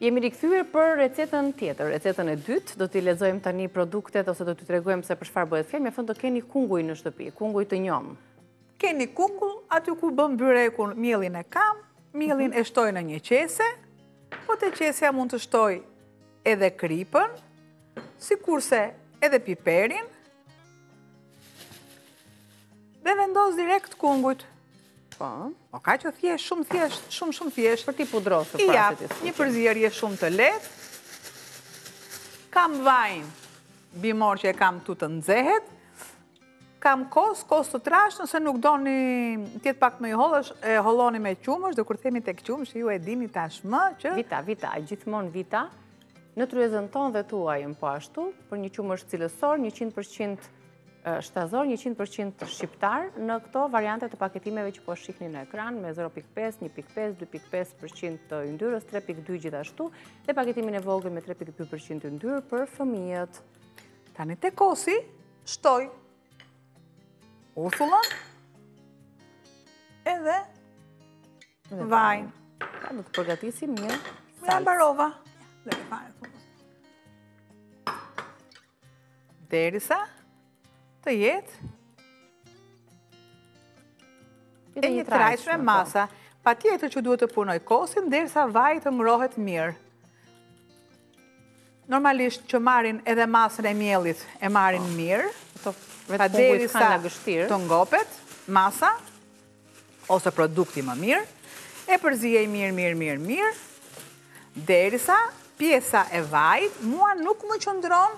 Jemi rikthyer për recetën tjetër. Recetën e dytë, do t'i lexojmë tani produktet, ose do t'i tregojmë se për çfarë bëhet fjalë, mjafton të keni kunguj në shtëpi, kunguj të njomë. Keni kungull, aty ku bën byrekun, miellin e kam, miellin e shtoj në një qese, Po te qesja mund të shtoj edhe kripën, sikurse edhe piperin, dhe vendos direkt kungujt. Po. Po kaq e thjeshtë, shumë thjesht, shumë shumë thjesht. Për t'i pudrosur, për pra, të të një përzierje shumë të lehtë. Kam vajin bimor që e kam tu të nxehet, Kam kos, kos të trashë, nëse nuk doni të jetë pak më i hollësh, e holloni me qumësht, dhe kur themi tek qumësht, ju e dini tashmë që... Vita, vita, gjithmonë vita, në tryezën tonë dhe tuajën po ashtu, për një qumësht cilësor, 100% shtazor, 100% shqiptar, në këto variante të paketimeve që po shihni në ekran, me 0.5, 1.5, 2.5% të yndyrës, 3.2 gjithashtu, dhe paketimin e vogël me 3.2% yndyrë për fëmijët. Tani te kosi, Shtoj. Uthullën. Edhe. Vajin. Tani të përgatisim një. Më janë barova. Dhe të fajnë të përgatisim. Derisa. Të jetë. E njëtrajtshme po. masa. Patjetër që duhet të punoj kosin, derisa vaji të ngrohet mirë. Normalisht që marrin edhe masën e miellit e marrin po. mirë, pra derisa të ngopet masa, ose produkti më mirë, e përziej mirë, mirë, mirë, mirë, derisa pjesa e vajit, mua nuk më qëndron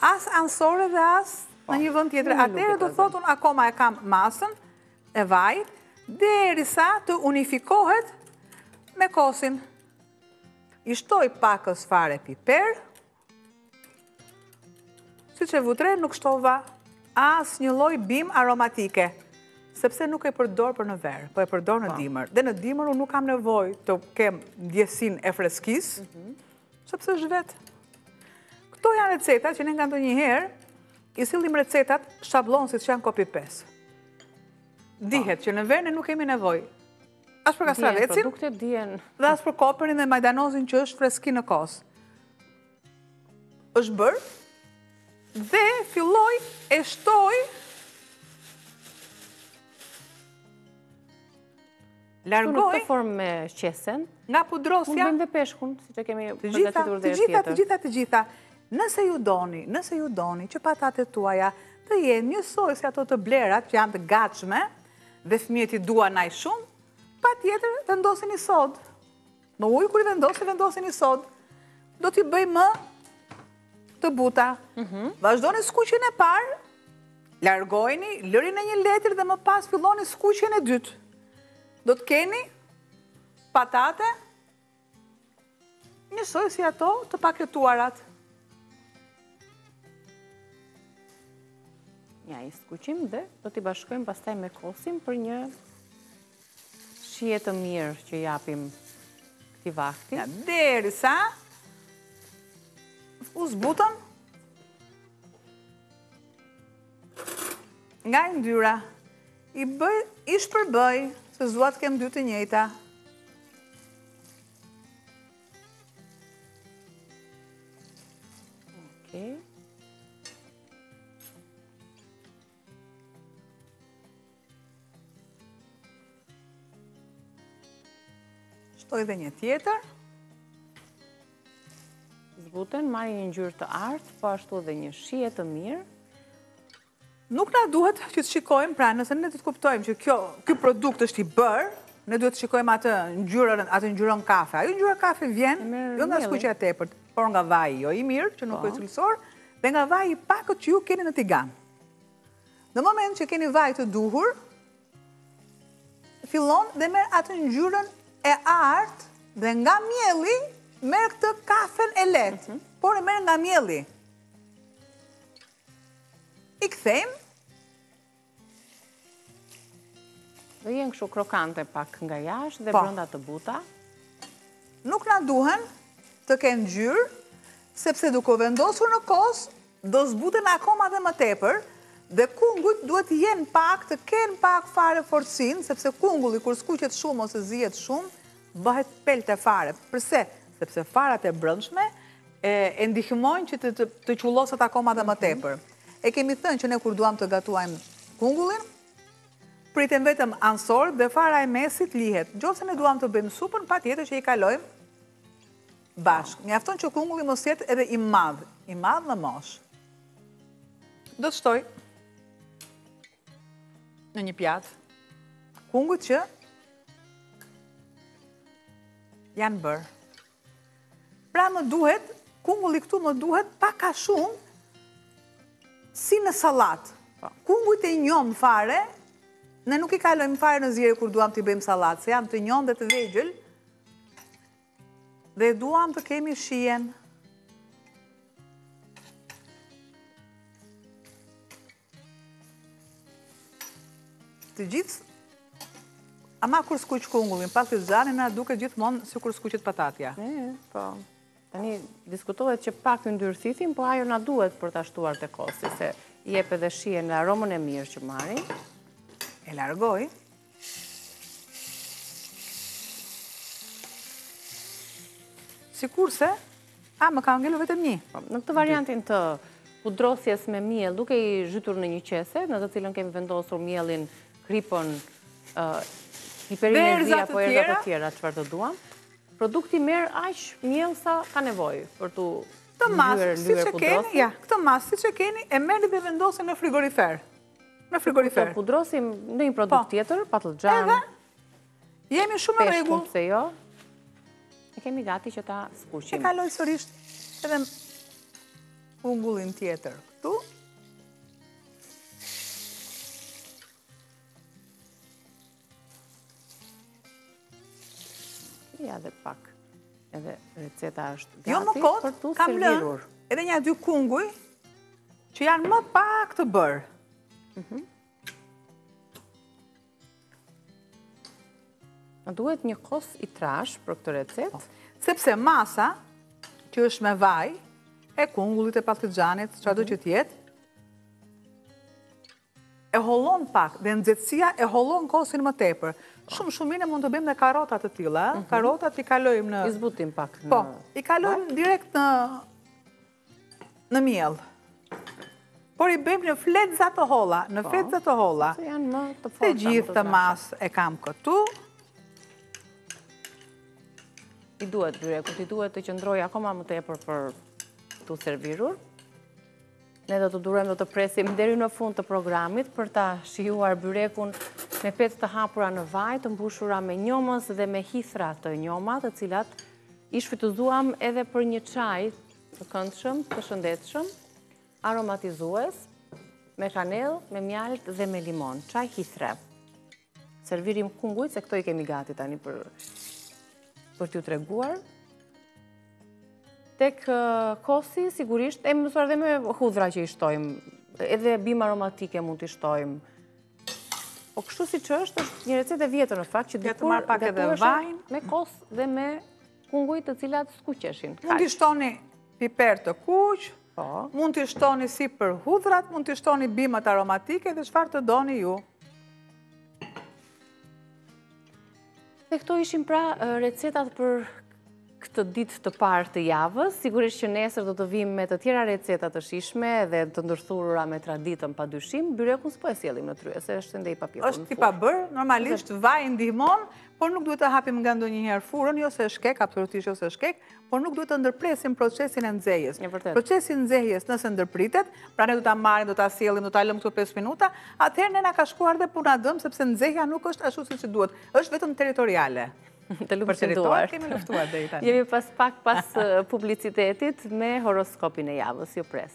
as anësore dhe as në po. një vend tjetër. Atëherë do thotë unë akoma e kam masën e vajit, derisa të unifikohet me kosin. I shtoj pakëz fare piper. Siç e vutë re nuk shtova asnjë lloj bime aromatike, sepse nuk e përdor për në verë, po e përdor në po. dimër. Dhe në dimër unë nuk kam nevojë të kem ndjesinë e freskisë, mhm. sepse është vetë. Këto janë receta që ne nga ndonjëherë, i sillim recetat shabllon siç janë copy-paste. Po. Dihet që në verë nuk kemi nevojë As për kastravecin. Dhe as për koperin dhe majdanozin që është freski në kos. Është bërë. Dhe filloj e shtoj. Largoj nga pudrosja. Të gjitha, të gjitha, të gjitha. Nëse ju doni, nëse ju doni, që patatet tuaja të jenë njësoj si ato të blerat që janë të gatshme, Dhe fëmijët i duan aq shumë, patjetër vendosini sodë. Në ujë kur i vendosni, vendosini sodë. Do t'i bëjë më të buta. Mhm. Vazhdoni skuqjen e parë, largojini, lërini në një letër dhe më pas filloni skuqjen e dytë. Do të keni patate Njësoj si ato të paketuarat. Ja, i skuqim dhe do t'i bashkojmë pastaj me kosin për një shije të mirë që i japim këtij vakti. Ja, derisa u zbutën nga yndyra. I bëj, i shpërbëj, se s'dua t'i kem dy të njëjta. Okej. Shtoj dhe një tjetër. Zbuten, marrin një ngjyrë të artë, po ashtu edhe një shije të mirë. Nuk na duhet që të shikojmë, pra nëse ne do të kuptojmë që kjo, ky produkt është i bërë, ne duhet të shikojmë atë ngjyrën, atë ngjyrën kafe. Ajo ngjyra kafe vjen jo nga skuqja e tepërt, por nga vaji jo i mirë, që nuk, po, është cilësor, dhe nga vaji i paktë që ju keni në tigan. Në momentin që keni vaj të duhur, fillon dhe merr atë ngjyrën e artë dhe nga mielli merr këtë kafen e lehtë, mhm. por e merr nga mielli. I kthejmë. Do jenë kështu krokante pak nga jashtë dhe, po, brenda të buta. Nuk na duhen të kenë ngjyrë, sepse duke u vendosur në kos, do zbuten akoma dhe më tepër, dhe kungujt duhet të jenë pak, të kenë pak fare fortësi, sepse kungulli kur skuqet shumë ose zihet shumë, bëhet pelte fare. Përse? Sepse farat e brendshme, E ndihmojnë që të qulloset akoma dhe më tepër. E kemi thënë që ne kur duam të gatuajmë kungullin, priten vetëm anësorët dhe fara e mesit lihet. N.q.se ne duam të bëjmë supën, patjetër që i kalojmë bashkë. Mjafton që kungulli mos jetë edhe i madh, i madh në moshë. Do të shtoj në një pjatë kungujt që janë bërë. Pra më duhet, kungulli këtu më duhet pak a shumë si në sallatë. Po. Kungujt e njomë fare, ne nuk i kalojmë fare në zierje kur duam t'i bëjmë sallatë, se janë të njomë dhe të vegjël, dhe duam të kemi shijen. Të gjithë, ama kur skuq kungullin, patëllxhanin, na duket gjithmonë sikur skuqet patatja. E, po, tani diskutohet që pak yndyrë thithin, po ajo na duhet për ta shtuar te kosi, se jep edhe shijen dhe aromën e mirë që marrin. E largoj. Sikurse, a më ka ngelur vetëm një. Po, në këtë variantin të pudrosjes me miell, duke i zhytur në një qese, në të cilën kemi vendosur miellin, kripën, piperin e zi apo erëza të tjera, çfarë të duam, produkti merr aq miell sa ka nevojë për të lyre, lyre pudrosje. Këtë masë, siç e keni, e merrni dhe vendoseni në frigorifer. Në frigorifer. Të pudrosim ndonjë produkt po. tjetër, patëllxhan. Edhe, jemi shumë në rregull. Peshkën se jo, e kemi gati që ta skuqim. E kaloj sërish edhe kungullin tjetër këtu. Ja dhe pak. Edhe receta është gati. Jo më kot, kam lënë edhe nja dy kunguj që janë më pak të bërë. Mhm. Na duhet një kos i trashë për këtë recetë? Po. Sepse masa që është me vaj, e kungullit e patëllxhanit, çfarëdo mhm. që të jetë, e hollon pak dhe nxehtësia e hollon kosin më tepër. Shumë shumë mirë mund të bëjmë dhe karota të tilla, karotat i kalojmë në... I zbutim pak në... Po, i kalojmë direkt në... në miell. Por i bëjmë në fletëza të holla, në po, fletëza të holla. Se janë më të forta. Të gjithë këtë masë e kam këtu. I duhet dy orë, nuk i duhet të qëndrojë akoma më tepër për t'u servirur. Ne do të durojmë, do të presim deri në fund të programit për ta shijuar byrekun me petë të hapura në vaj, të mbushura me njomës dhe me hithra të njoma, të cilat i shfytëzuam edhe për një çaj të këndshëm, të shëndetshëm, aromatizues, me kanellë, me mjaltë dhe me limon, çaj hithre. Servirim kungujt, se këto i kemi gati tani për për t'ju treguar. Tek kosi, sigurisht, jemi mësuar edhe me hudhra që i shtojmë, edhe bimë aromatike mund t'i shtojmë. Po kështu siç është, është një recetë e vjetër në fakt, që dikur gatuheshin me kos dhe me Kunguj të cilat skuqeshin. Mund t'i shtoni piper të kuq, po. mund t'i shtoni si për hudhrat, mund t'i shtoni bimët aromatike dhe çfarë të doni ju. Dhe këto ishin pra recetat për këtë ditë të partë të javës. Sigurisht që nesër do të vijmë me të tjera receta të shijshme dhe të ndërthurura me traditën pa dyshim. Byrekun s'po e sjellim në tryezë, se është ende i papjekur. është i pabërë, normalisht vaji ndihmon, por nuk duhet të hapim nganjëherë furrën, jo se është kek, absolutisht jo se është kek, por nuk duhet të ndërpresim procesin e nxehjes. Procesi i nxehjes nëse ndërpritet, pra ne do ta marrim, do ta sjellim, do ta lëmë këtu 5 minuta, atëherë ne na ka shkuar dhe puna dëm sepse nxehja nuk është ashtu siç duhet, është vetëm territoriale. Të lumtë duart. Kemi luftuar deri tani. Jemi pas pak pas publicitetit me horoskopin e javës, ju pres.